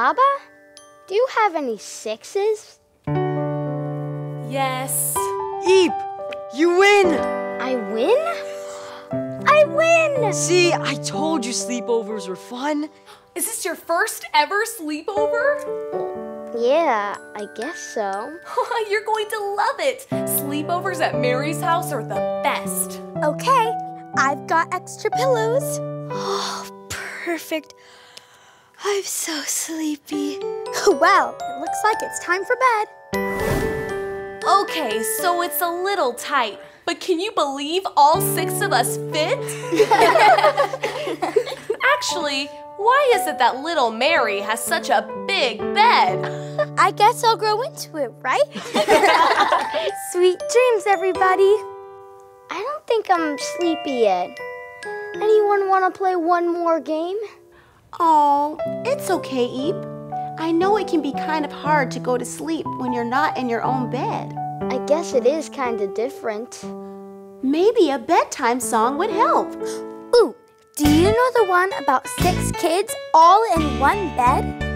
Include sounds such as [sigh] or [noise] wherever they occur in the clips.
Baa Baa, do you have any sixes? Yes. Eep, you win! I win? I win! See, I told you sleepovers were fun. Is this your first ever sleepover? Yeah, I guess so. [laughs] You're going to love it. Sleepovers at Mary's house are the best. Okay, I've got extra pillows. Oh, [gasps] perfect. I'm so sleepy. [laughs] Well, it looks like it's time for bed. Okay, so it's a little tight, but can you believe all six of us fit? [laughs] Actually, why is it that little Mary has such a big bed? I guess I'll grow into it, right? [laughs] Sweet dreams, everybody. I don't think I'm sleepy yet. Anyone want to play one more game? Oh, it's okay, Eep. I know it can be kind of hard to go to sleep when you're not in your own bed. I guess it is kind of different. Maybe a bedtime song would help. Ooh, do you know the one about six kids all in one bed?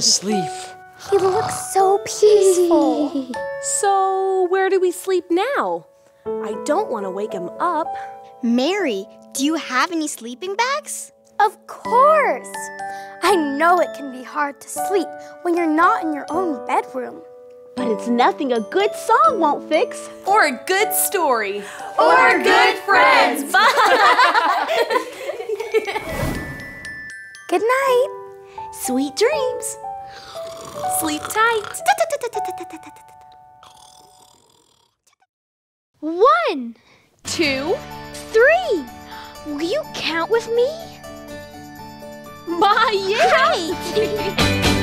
Asleep. He looks so peaceful. So, where do we sleep now? I don't want to wake him up. Mary, do you have any sleeping bags? Of course. I know it can be hard to sleep when you're not in your own bedroom. But it's nothing a good song won't fix. Or a good story. Or good friends. [laughs] Good night. Sweet dreams. Sleep tight. One, two, three. Will you count with me? My, yeah. [laughs]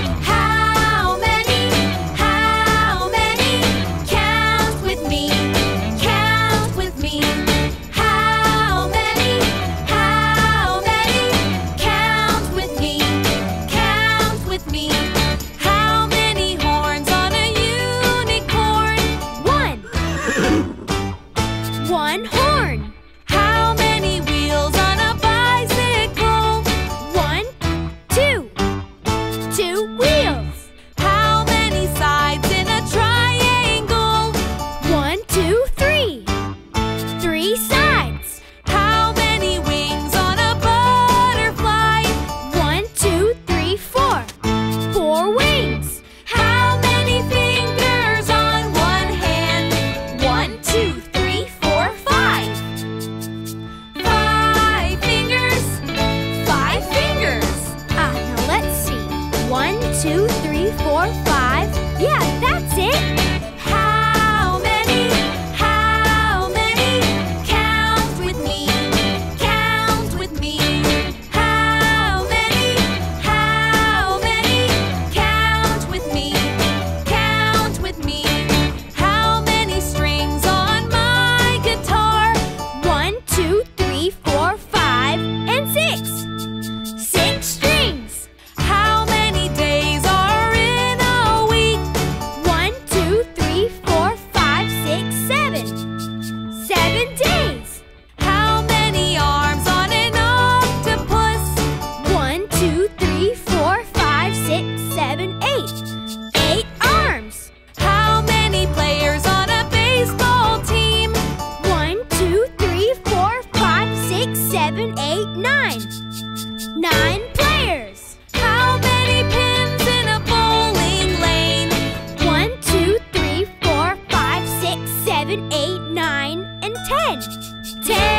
seven, eight, nine. Nine players. How many pins in a bowling lane? One, two, three, four, five, six, seven, eight, nine, and ten. Ten.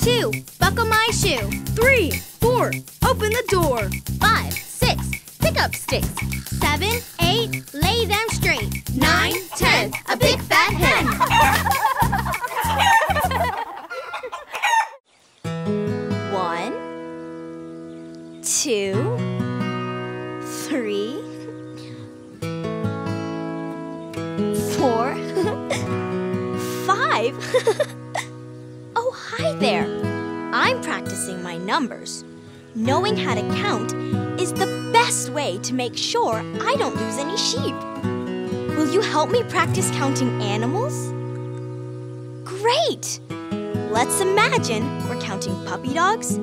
Two, buckle my shoe. Three, four, open the door. Five, six, pick up sticks. Seven, eight, lay them straight. Nine, ten, a big fat hen. [laughs] numbers. Knowing how to count is the best way to make sure I don't lose any sheep. Will you help me practice counting animals? Great! Let's imagine we're counting puppy dogs,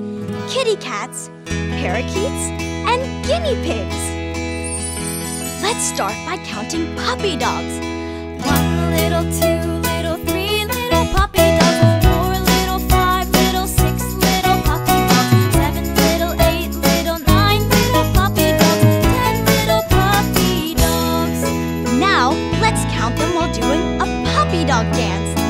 kitty cats, parakeets, and guinea pigs. Let's start by counting puppy dogs. One little, two Let's count them while doing a puppy dog dance.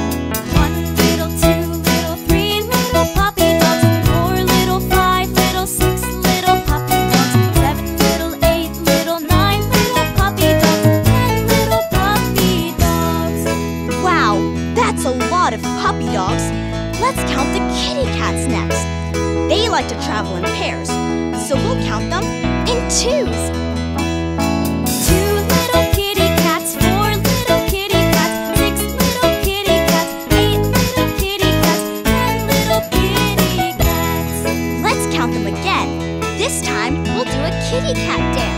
Captain. cat dance.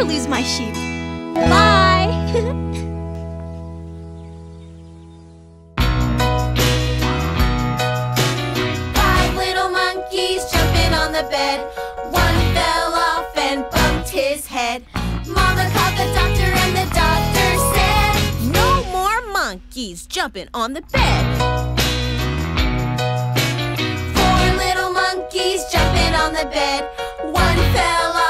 Never lose my sheep. Bye! [laughs] Five little monkeys jumping on the bed. One fell off and bumped his head. Mama called the doctor and the doctor said, No more monkeys jumping on the bed. Four little monkeys jumping on the bed. One fell off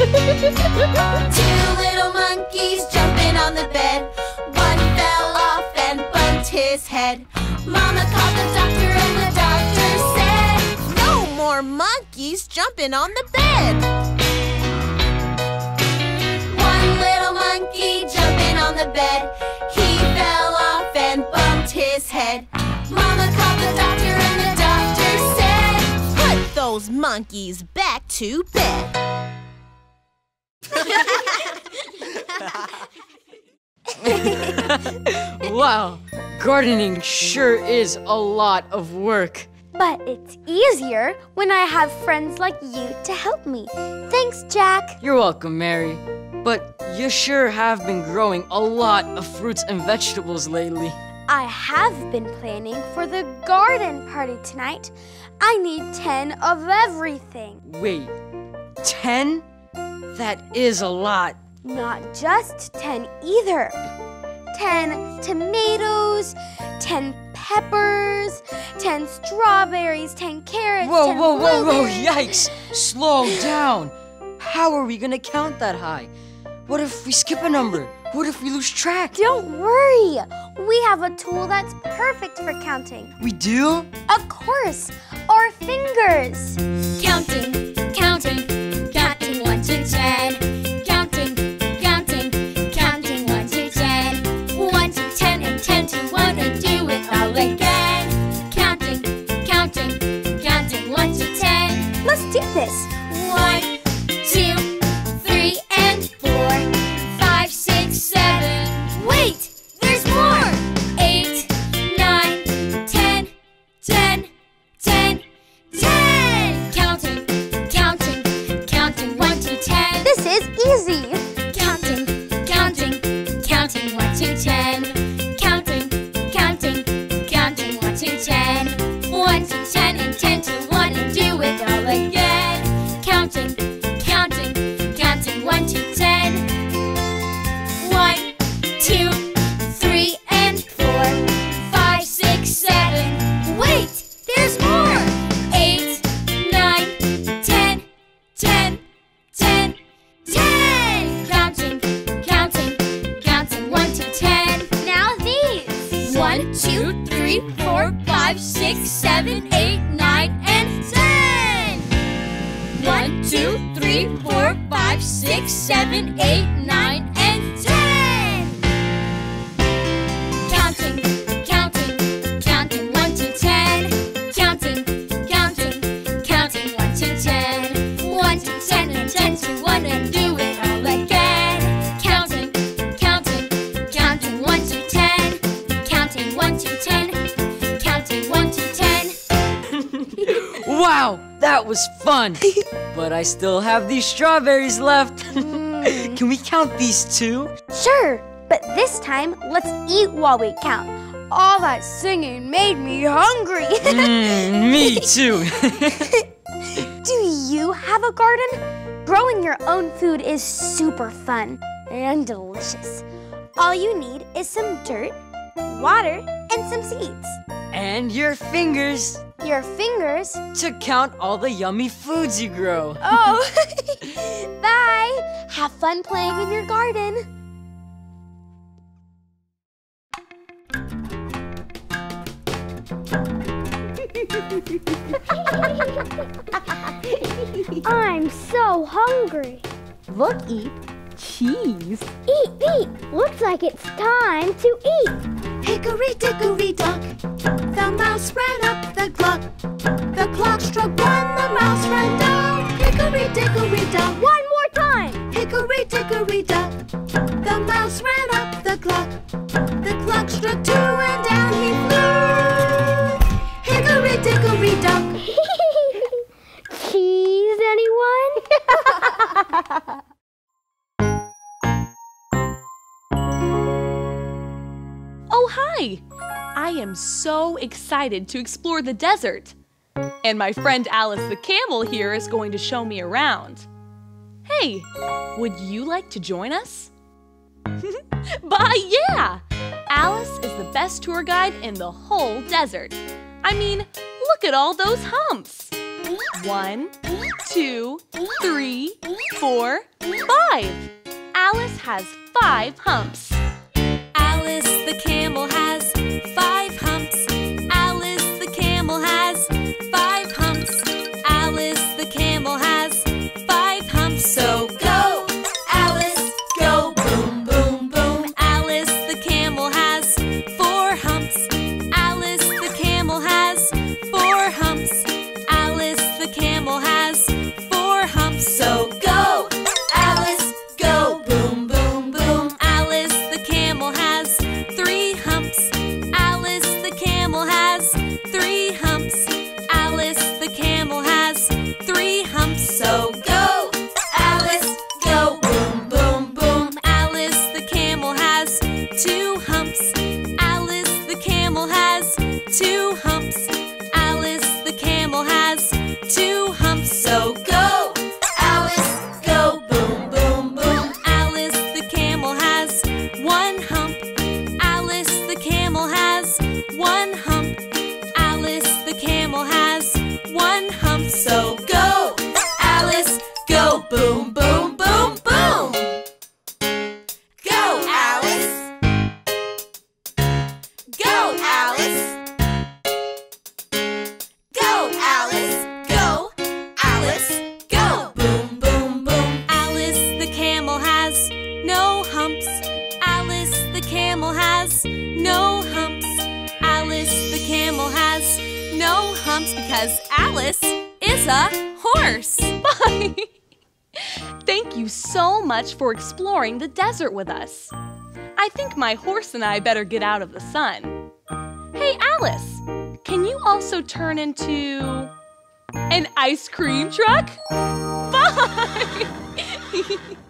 Two little monkeys jumping on the bed. One fell off and bumped his head. Mama called the doctor and the doctor said, No more monkeys jumping on the bed. One little monkey jumping on the bed. He fell off and bumped his head. Mama called the doctor and the doctor said, Put those monkeys back to bed. [laughs] Wow, gardening sure is a lot of work. But it's easier when I have friends like you to help me. Thanks, Jack. You're welcome, Mary. But you sure have been growing a lot of fruits and vegetables lately. I have been planning for the garden party tonight. I need 10 of everything. Wait, 10? That is a lot. Not just 10 either. 10 tomatoes, 10 peppers, 10 strawberries, 10 carrots. Whoa, 10 whoa, whoa, whoa, yikes! Slow down. How are we gonna count that high? What if we skip a number? What if we lose track? Don't worry. We have a tool that's perfect for counting. We do? Of course, our fingers. Counting, counting, counting one to ten. Seven, eight, nine, and ten. One, two, three, four, five, six, seven, eight, that was fun. [laughs] But I still have these strawberries left. [laughs] Can we count these too? Sure, but this time let's eat while we count. All that singing made me hungry. Mm, [laughs] me too. Do you have a garden? Growing your own food is super fun and delicious. All you need is some dirt, water, and some seeds. and your fingers Your fingers. to count all the yummy foods you grow. Oh, [laughs] bye. Have fun playing in your garden. I'm so hungry. Look, Eep. Cheese. Eat, eat. Looks like it's time to eat. Hickory dickory dock, the mouse ran up the clock. The clock struck one, the mouse ran down. Hickory dickory dock, One more time. hickory dickory dock. Excited to explore the desert. And my friend Alice the camel here is going to show me around. Hey, would you like to join us? [laughs] Bye, yeah! Alice is the best tour guide in the whole desert. I mean, look at all those humps. One, two, three, four, five. Alice has five humps. Alice the camel has because Alice is a horse. [laughs] Bye! Thank you so much for exploring the desert with us. I think my horse and I better get out of the sun. Hey, Alice, can you also turn into an ice cream truck? [laughs] Bye! [laughs]